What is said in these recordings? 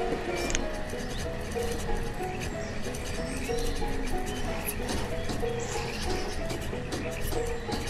Thank you.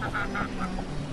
Ha ha ha ha ha.